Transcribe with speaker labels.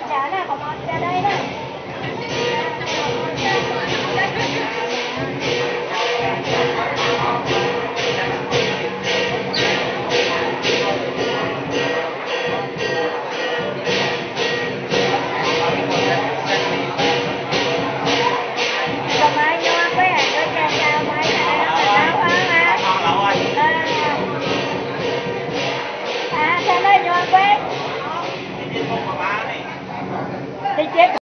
Speaker 1: 好了，好吗？